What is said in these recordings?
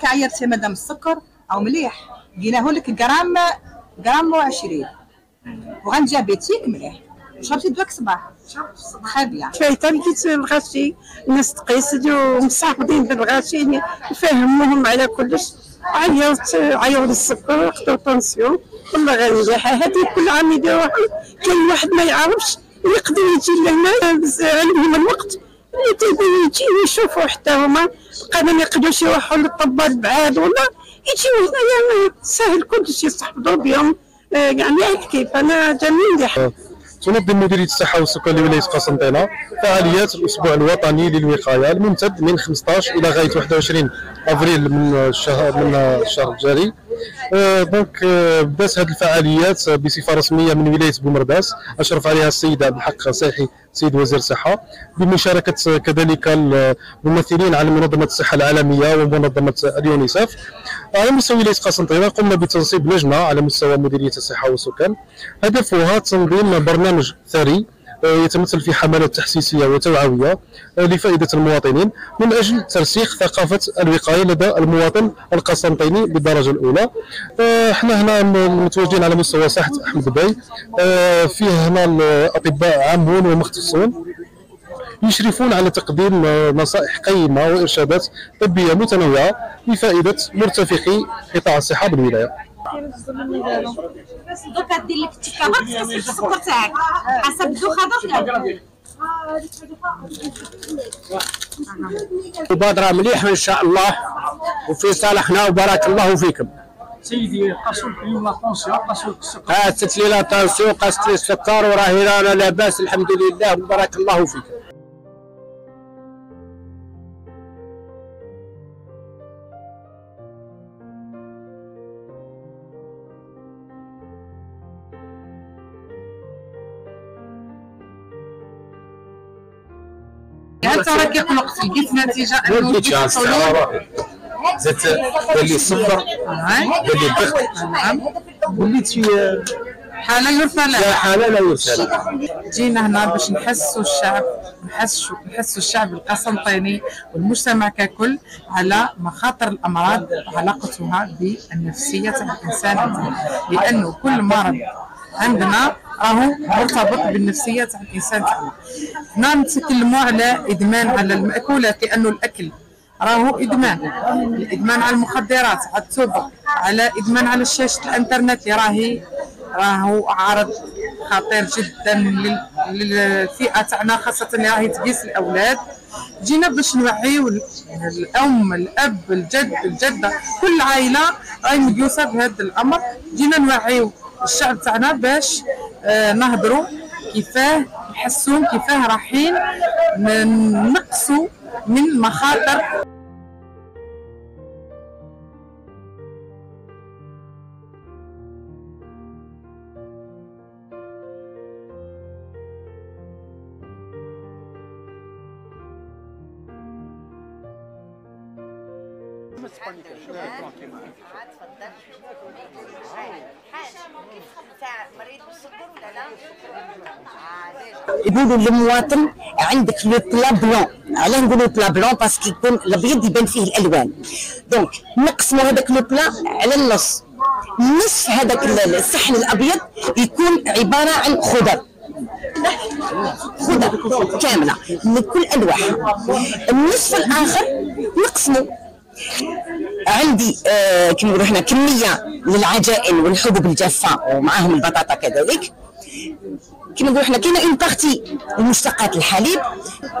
راكي عيرتي مدام السكر أو مليح. لقيناه لك غرام غرام و20 وغان مليح. شربتي دواك صباح. تخي بيان. فايته لقيت الغاشي الناس تقيس ومصاحبين بالغاشي نفهموهم على كلش. عيرت عيرت السكر خدو طونسيون والله غير مليحه هذه كل عام يديروها. كاين واحد ما يعرفش يقدر يجي لهنا عليهم الوقت. اللي تيبغي يجي ويشوفوا حتى هما قادر ما يقدروش يروحوا للطبال بعاد ولا يجيو هنايا سهل كلشي يصحبوا بهم. آه، يعني كيف؟ أنا جميل تنظم مديرية الصحة والسكان لولاية قسنطينة فعاليات الأسبوع الوطني للوقاية الممتد من 15 إلى غاية 21 أفريل من الشهر من الشهر الجاري. آه، دونك آه، بدأت هذه الفعاليات بصفة رسمية من ولاية بومرداس. أشرف عليها السيد عبد الحق صيحي سيد وزير الصحة بمشاركة كذلك الممثلين على منظمة الصحة العالمية ومنظمة اليونيسف. على مستوى ولاية قسنطينة قمنا بتنصيب لجنة على مستوى مديرية الصحة والسكان. هدفها تنظيم برنامج ثري آه، يتمثل في حملات تحسيسية وتوعوية آه، لفائدة المواطنين من أجل ترسيخ ثقافة الوقاية لدى المواطن القسنطيني بالدرجة الأولى. آه، إحنا هنا متواجدين على مستوى ساحة أحمد باي فيه هنا الاطباء عامون ومختصون. يشرفون على تقديم نصائح قيمة وإرشادات طبية متنوعة لفائدة مرتفقي قطاع الصحة بالولاية. دوكا دير لك التكابه تقيس السكر تاعك. حسب الدوخه هذا مبادرة مليحة إن شاء الله وفي صالحنا وبارك الله فيكم. سيدي قاسوا اليوم لا طونسيون قاسوا السكر. قاست لي قاست لي السكر وراهي رانا لاباس الحمد لله وبارك الله فيكم. كيقلق لقيت نتيجه انه زدت لي نعم لي نعم وليت في حاله يرثى لها حالة لا يرسل جينا هنا باش نحسوا الشعب نحسوا نحسوا الشعب القسنطيني والمجتمع ككل على مخاطر الامراض وعلاقتها بالنفسيه تاع الانسان لأنه كل مرض عندنا راهو مرتبط بالنفسيه تاع الانسان تاعنا هنا نتكلموا على إدمان على الماكولات لأنه الأكل راهو إدمان. الإدمان على المخدرات على التوبة على إدمان على شاشه الإنترنت اللي راهي راهو عرض خطير جدا لل- للفئة تاعنا خاصة اللي راهي تقيس الأولاد. جينا باش نوعيو ال- الأم الأب الجد الجدة كل عائلة راهي مقيوسة بهذا الأمر. جينا نوعيو الشعب تاعنا باش آه نهضروا كيفاه نحسوا كيفاه رايحين نقصوا من مخاطر يقولوا للمواطن عندك le plat blanc علاه نقولوا plat blanc parce que يكون الابيض يبان فيه الالوان donc نقسموا هذاك le plat على النص. نصف هذاك ال- الصحن الأبيض يكون عبارة عن خضر. خضر كاملة من كل انواعها النصف الآخر نقسمه. عندي آه كما نقولوا إحنا كمية للعجائن والحبوب الجافة ومعاهم البطاطا كذلك. كما نقولوا إحنا كاينة une partie لمشتقات الحليب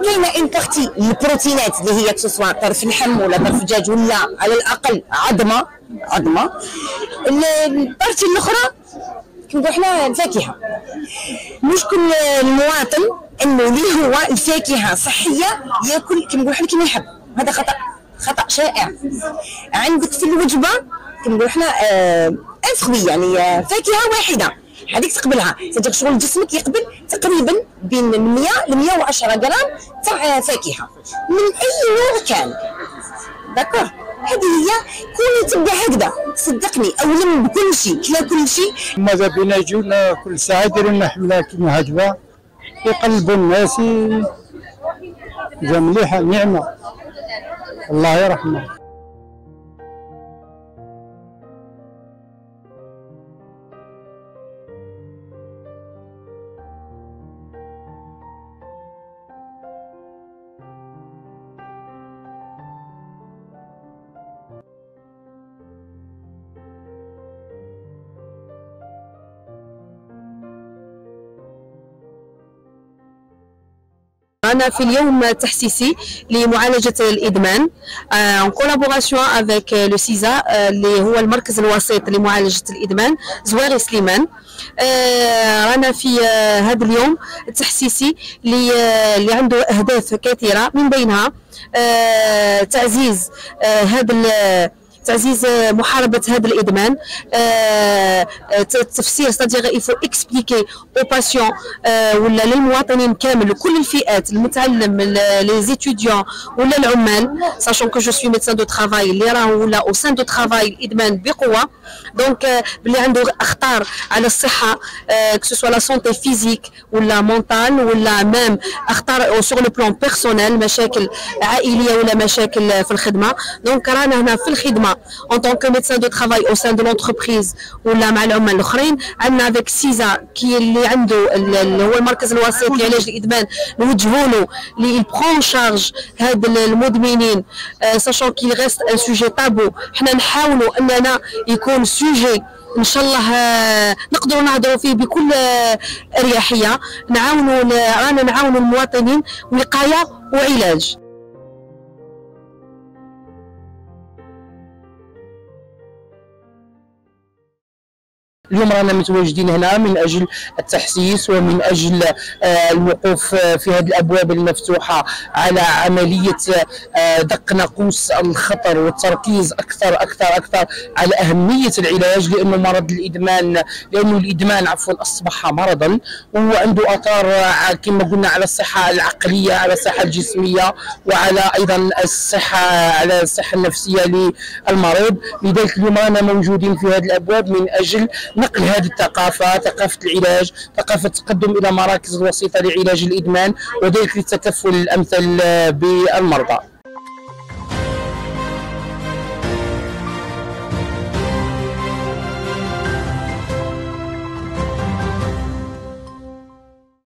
كاينة une partie البروتينات اللي هي سواء طرف اللحم ولا طرف الدجاج ولا على الأقل عظمة عظمة. ال- ال partie الأخرى كما نقولوا إحنا الفاكهة. مشكل المواطن إنه اللي هو الفاكهة صحية ياكل كما نقولوا إحنا كما يحب. هذا خطأ. خطأ شائع. عندك في الوجبة كما نقولوا إحنا آه يعني فاكهة واحدة. هذيك تقبلها. تجيك شغل جسمك يقبل تقريبا بين 100 ل 110 غرام تاع آه، فاكهة. من أي نوع كان؟ داكور. هذه هي كوني تبدأ هكذا. صدقني أولم بكل شيء كلا كل شيء. ماذا بينا يجونا كل ساعة يديروا لنا حملة كيما هكذا. يقلبوا الناس مليحة نعمة الله يرحمه. رانا في اليوم التحسيسي لمعالجة الإدمان. en collaboration avec le CISA اللي هو المركز الوسيط لمعالجة الإدمان زواري سليمان. آه، رانا في آه، هذا اليوم التحسيسي اللي آه، عنده أهداف كثيرة. من بينها آه، تعزيز آه، هذا تعزيز آه، محاربة هذا الإدمان. آه، آه، ت- التفسير c'est-à-dire il faut expliquer aux patients آه، ولا للمواطنين كامل لكل الفئات المتعلم les étudiants ولا العمال sachant que je suis médecin de travail اللي راه ولا au sein de travail الإدمان بقوة. donc باللي عنده أخطار على que ce soit la santé physique ولا mental ولا même أخطار sur le plan personnel مشاكل عائلية ولا مشاكل في الخدمة. donc رانا هنا في الخدمة. Tant que médecin de travail au sein de l'entreprise ولا مع العمال الاخرين عندنا avec CISA qui اللي عنده ال- اللي هو المركز الوسيط لعلاج الإدمان نوجهوا له اللي prend en charge هاد ال- المدمنين sachant que reste un sujet tabou حنا نحاولوا أننا يكون sujet إن شاء الله آه، نقدروا نهضروا فيه بكل آه، أريحية. نعاونوا رانا نعاونوا المواطنين وقاية وعلاج. اليوم رانا متواجدين هنا من أجل التحسيس ومن أجل آه، الوقوف آه، في هذه الأبواب المفتوحة على عملية آه، دق ناقوس الخطر والتركيز أكثر أكثر أكثر على أهمية العلاج لأنه مرض الإدمان لأنه الإدمان عفوا أصبح مرضا وهو عنده آثار كما قلنا على الصحة العقلية على الصحة الجسمية وعلى أيضا الصحة على الصحة النفسية للمريض. لذلك اليوم رانا موجودين في هذه الأبواب من أجل نقل هذه الثقافة ثقافة العلاج ثقافة التقدم إلى مراكز الوسيطة لعلاج الإدمان وذلك للتكفل الأمثل بالمرضى.